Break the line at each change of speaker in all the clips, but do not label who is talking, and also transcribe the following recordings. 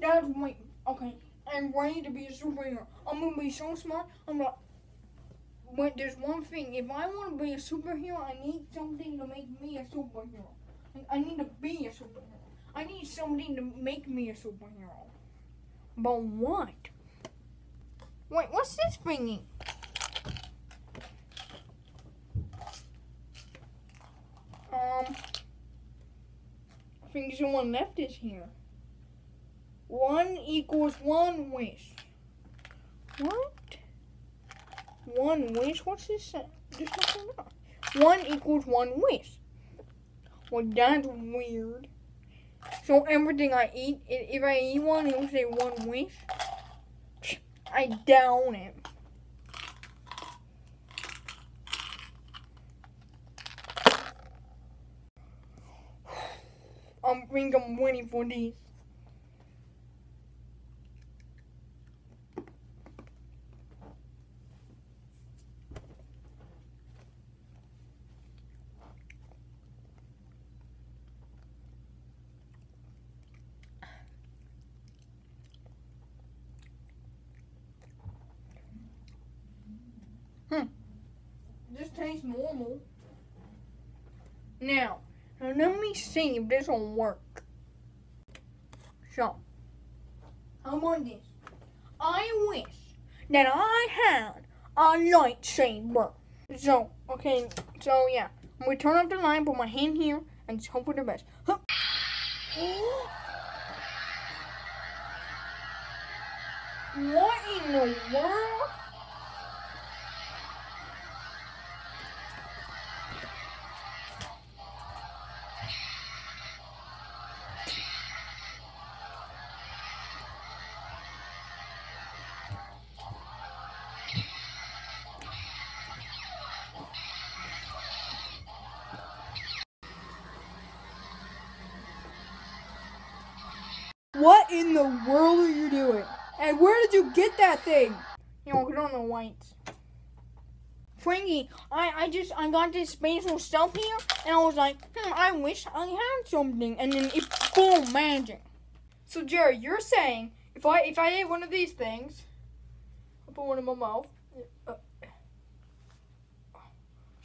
That's wait. Okay, I'm ready to be a superhero. I'm gonna be so smart. I'm not. But there's one thing. If I want to be a superhero, I need something to make me a superhero. I- need to be a superhero. I need something to make me a superhero. But what? Wait, what's this thingy? Um, I think someone left this here. One equals one wish. What? One wish? What's this? say? There's nothing. One equals one wish. Well, that's weird. So everything I eat, if I eat one, it will say one wish. I down it. I think I'm waiting for these. Tastes normal. Now, now let me see if this will work. So, how about this? I wish that I had a lightsaber. So, okay, so yeah. I'm gonna turn off the light, put my hand here, and just hope for the best. Huh. What in the world?
What in the world are you doing? And where did you get that thing?
You know, get on the whites. Frankie, I, I just I got this spatial stuff here, and I was like, hmm, I wish I had something, and then it boom, magic.
So Jerry, you're saying if I if I ate one of these things, I'll put one in my mouth. Uh,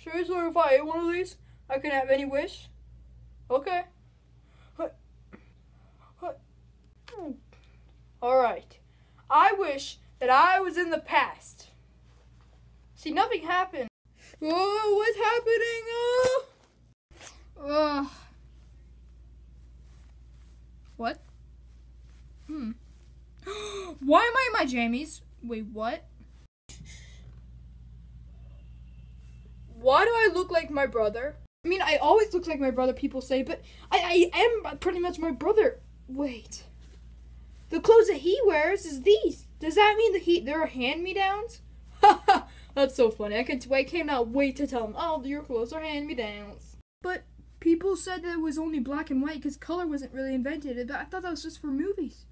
seriously, if I ate one of these, I can have any wish. Okay. All right. I wish that I was in the past. See, nothing happened. Oh, what's happening? Oh. Ugh. What? Hmm. Why am I in my jammies? Wait, what? Why do I look like my brother? I mean, I always look like my brother, people say, but I, I am pretty much my brother. Wait. The clothes that he wears is these. Does that mean that he they're hand-me-downs? Haha, that's so funny. I can I cannot wait to tell him, oh, your clothes are hand-me-downs. But people said that it was only black and white because color wasn't really invented. But I thought that was just for movies.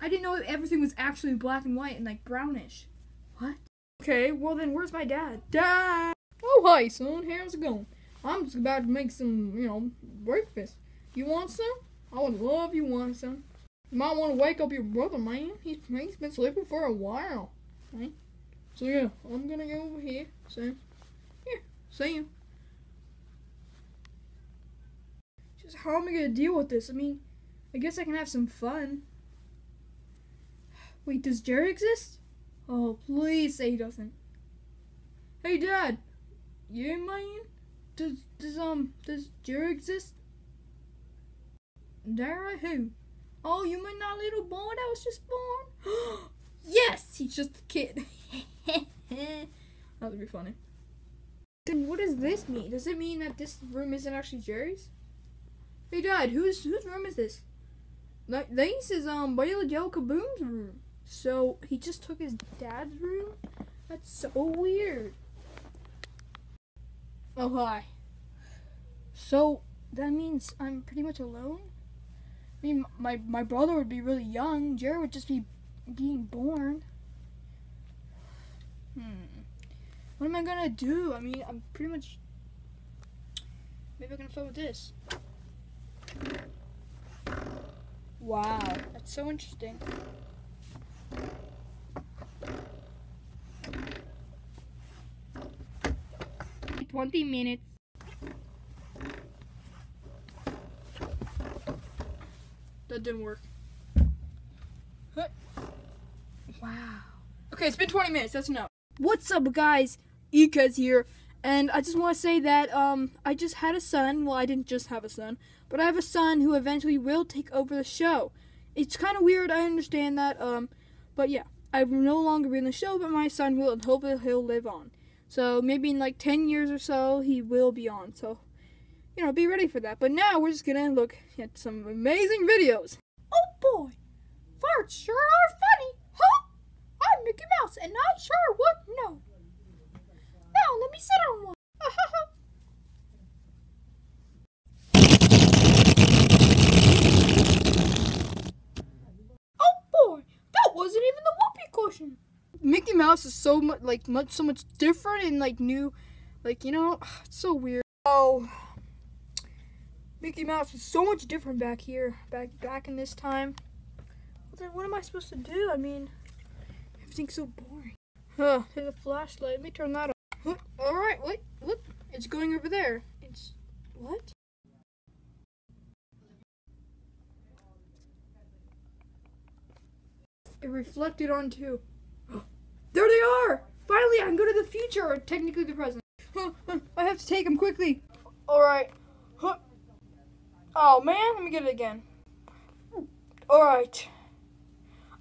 I didn't know everything was actually black and white and like brownish. What? Okay, well then where's my dad? Dad! Oh hi son, how's it going? I'm just about to make some, you know, breakfast. You want some? I would love you want some. You might want to wake up your brother, man. He's, he's been sleeping for a while. So yeah, I'm gonna go over here. So, yeah, see. Just how am I gonna deal with this? I mean, I guess I can have some fun. Wait, does Jerry exist? Oh, please say he doesn't. Hey, Dad. You, man. Does does um does Jerry exist? Dara who? Oh, you mean that little boy that was just born? yes, he's just a kid. that would be funny. Then what does this mean? Does it mean that this room isn't actually Jerry's? Hey, Dad, whose whose room is this? Like, this is um Bailey Joe Kaboom's room. So he just took his dad's room. That's so weird. Oh hi. So that means I'm pretty much alone. I mean, my my brother would be really young. Jerry would just be being born. Hmm. What am I gonna do? I mean, I'm pretty much. Maybe I can fill with this. Wow, that's so interesting. Twenty minutes. That didn't work. Huh. Wow. Okay, it's been 20 minutes. That's enough. What's up, guys? Ikaz here, and I just want to say that um I just had a son. Well, I didn't just have a son, but I have a son who eventually will take over the show. It's kind of weird. I understand that. Um, but yeah, I will no longer be in the show, but my son will, and hopefully he'll live on. So maybe in like 10 years or so, he will be on. So, you know, be ready for that. But now we're just gonna look at some amazing videos. Oh boy, farts sure are funny, huh? I'm Mickey Mouse, and I sure would know. Now let me sit on one. oh boy, that wasn't even the whoopee cushion. Mickey Mouse is so much like much so much different and like new, like you know, it's so weird. Oh, Mickey Mouse was so much different back here, back back in this time. What, the- what am I supposed to do? I mean, everything's so boring. Huh, there's a flashlight. Let me turn that on. All right, wait, look, it's going over there. It's what? It reflected onto. Oh, there they are! Finally, I can go to the future, or technically the present. I have to take them quickly. All right. Oh man, let me get it again. All right.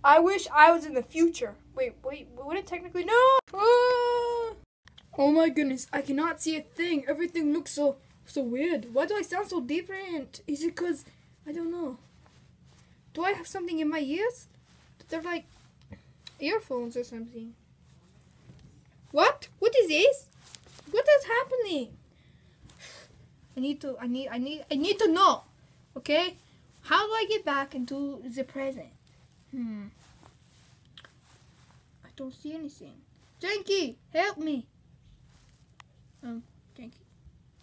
I wish I was in the future. Wait, wait, would it technically? No! Ah! Oh my goodness, I cannot see a thing. Everything looks so so weird. Why do I sound so different? Is it cause I don't know? Do I have something in my ears? They're like earphones or something. What? What is this? What is happening? I need to. I need. I need. I need to know. Okay. How do I get back into the present? Hmm. I don't see anything. Janky, help me. Um, Janky.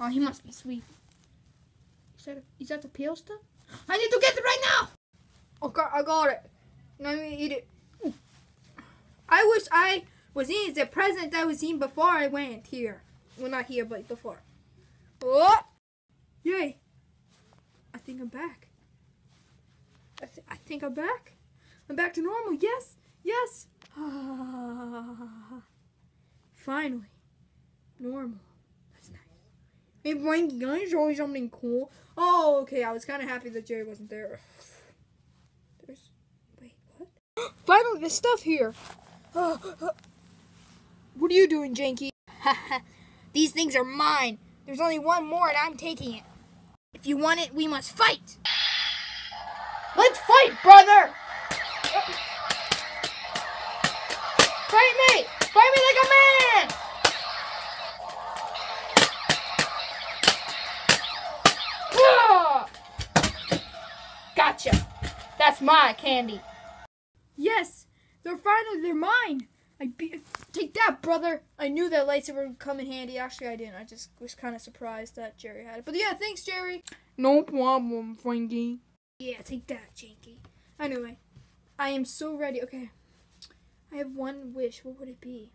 Oh, he must be asleep. Is that, is that the pale stuff? I need to get it right now! Okay, I got it. I'm gonna eat it. I wish I was in the present I was in before I went here. Well, not here, but before. Oh! Yay! I think I'm back. I, th- I think I'm back. I'm back to normal. Yes, yes. Finally, normal. That's nice. Hey, Frankie, can I show you something cool? Oh, okay. I was kind of happy that Jerry wasn't there. There's. Wait, what? Finally, there's stuff here. what are you doing, Janky?
These things are mine. There's only one more and I'm taking it. If you want it, we must fight.
Let's fight, brother! Fight me! Fight me like a man! Gotcha. That's my candy.
Yes, they're finally they're mine. I be- take that, brother. I knew that lightsaber would come in handy. Actually, I didn't. I just was kind of surprised that Jerry had it. But yeah, thanks, Jerry.
No problem, Frankie.
Yeah, take that, Janky. Anyway, I am so ready. Okay, I have one wish. What would it be?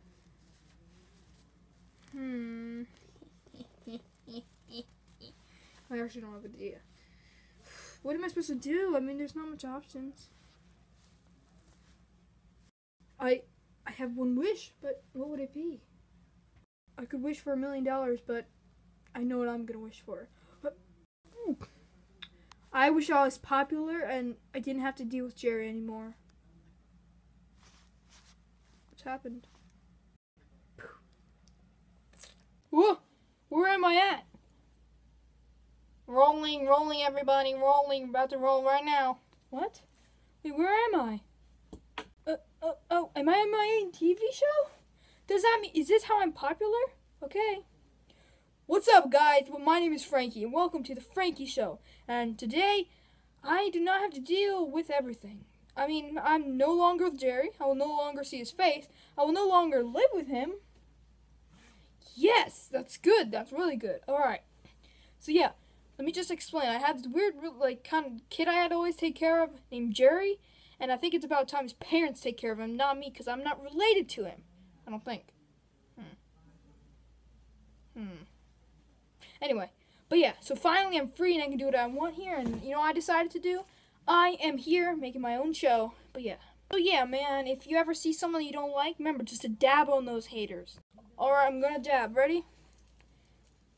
Hmm. I actually don't have an idea. What am I supposed to do? I mean, there's not much options. I I have one wish, but what would it be? I could wish for a million dollars, but I know what I'm gonna wish for. But. I wish I was popular and I didn't have to deal with Jerry anymore. What's happened? Whoa! Where am I at?
Rolling, rolling, everybody, rolling. About to roll right now.
What? Wait, where am I? Oh, oh, am I on my own TV show? Does that mean, is this how I'm popular? Okay. What's up, guys? Well, my name is Frankie, and welcome to the Frankie Show. And today, I do not have to deal with everything. I mean, I'm no longer with Jerry. I will no longer see his face. I will no longer live with him. Yes, that's good. That's really good. All right. So yeah, let me just explain. I had this weird, like, kind of kid I had to always take care of named Jerry, And I think it's about time his parents take care of him, not me, because I'm not related to him. I don't think. Hmm. Hmm. Anyway, but yeah, so finally I'm free and I can do what I want here. And you know I decided to do? I am here making my own show. But yeah. So yeah, man, if you ever see someone you don't like, remember just to dab on those haters. Alright, I'm gonna dab. Ready?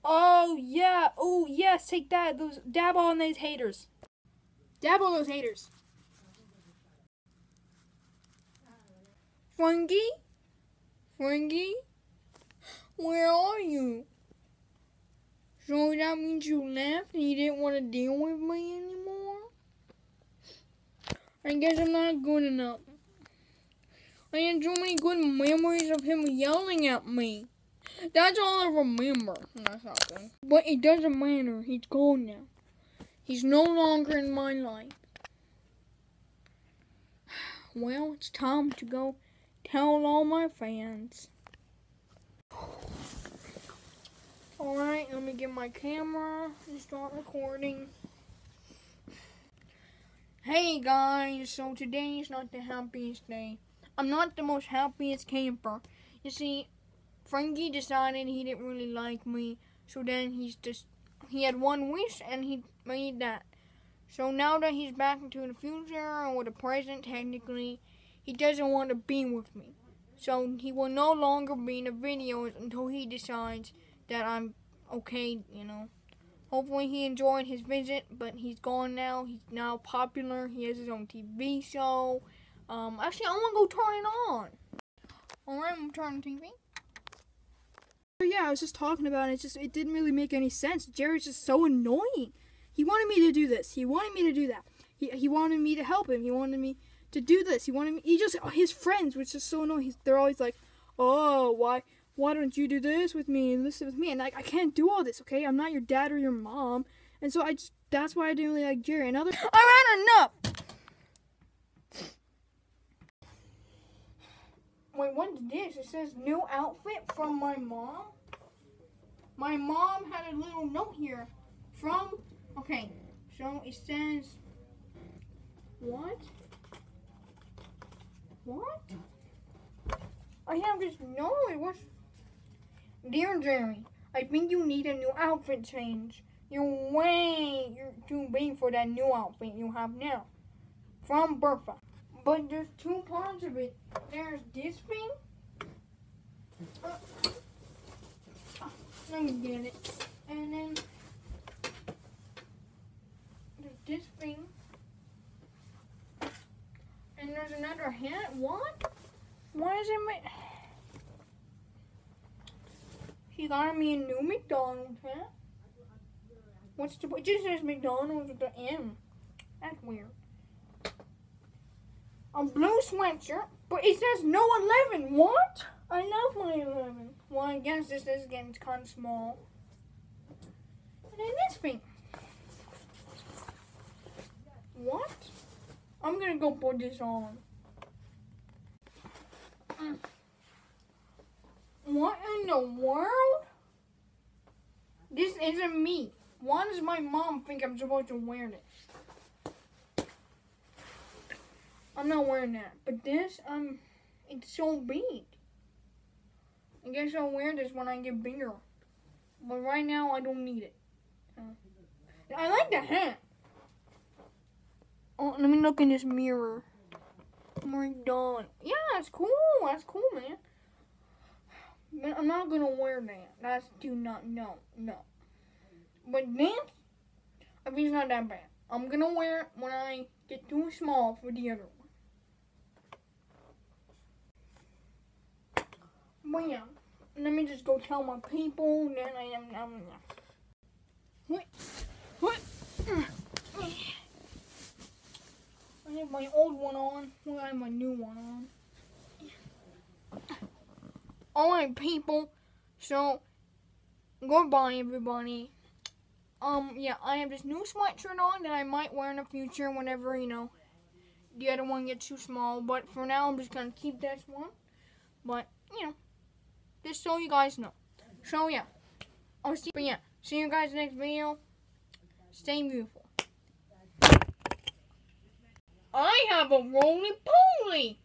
Oh yeah. Oh yes, take that. Those dab on those haters. Dab on those haters.
Frankie? Frankie? Where are you? So that means you left and you didn't want to deal with me anymore? I guess I'm not good enough. I had so many good memories of him yelling at me. That's all I remember. That's not good. But it doesn't matter. He's gone now. He's no longer in my life. Well, it's time to go tell all my fans. Alright, let me get my camera and start recording. Hey guys, so today is not the happiest day. I'm not the most happiest camper. You see, Frankie decided he didn't really like me, so then he's just he had one wish and he made that. So now that he's back into the future or the present technically, he doesn't want to be with me. So he will no longer be in the videos until he decides that I'm okay, you know. Hopefully he enjoyed his visit, but he's gone now. He's now popular. He has his own TV show. Um, actually, I want to go turn it on. Alright, I'm turning the TV.
But yeah, I was just talking about it. Just it didn't really make any sense. Jerry's just so annoying. He wanted me to do this. He wanted me to do that. He he wanted me to help him. He wanted me to do this. He wanted me. He just oh, his friends, which is so annoying. He's, they're always like, "Oh, why why don't you do this with me and this with me?" And like I can't do all this. Okay, I'm not your dad or your mom. And so I just that's why I didn't really like Jerry. And other
Alright, enough! Wait, what's this? It says new outfit from my mom. My mom had a little note here from. Okay, so it says. What? What? I have this no, It was. Dear Jerry, I think you need a new outfit change. You're way you're too big for that new outfit you have now. From Bertha. But there's two parts of it. There's this thing. Uh, let me get it. And then there's this thing. And there's another hat. What? Why is it my... He got me a new McDonald's hat. What's the... It just says McDonald's with the M. That's weird a blue sweatshirt, but it says no 11. What? I love my 11. Well, I guess this is getting kind of small. And then this thing. What? I'm gonna go put this on. Mm. What in the world? This isn't me. Why does my mom think I'm supposed to wear this? I'm not wearing that. But this, um, it's so big. I guess I'll wear this when I get bigger. But right now, I don't need it. Uh, I like the hat. Oh, let me look in this mirror. My god. Yeah, it's cool. That's cool, man. But I'm not gonna wear that. That's do not no no. But this, I think it's not that bad. I'm gonna wear it when I get too small for the other one. But yeah, let me just go tell my people. Then I am. Um, what? What? I have my old one on. I have my new one on. Alright, people. So, goodbye, everybody. Um, yeah, I have this new sweatshirt on that I might wear in the future whenever, you know, the other one gets too small. But for now, I'm just going to keep this one. But, you know. Just so you guys know. So yeah. I'll see but yeah. See you guys next video. Stay beautiful. I have a roly poly.